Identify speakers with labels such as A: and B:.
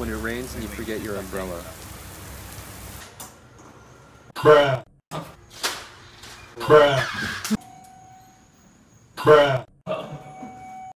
A: when it rains and you forget your umbrella.
B: Bruh. Bruh. Bruh.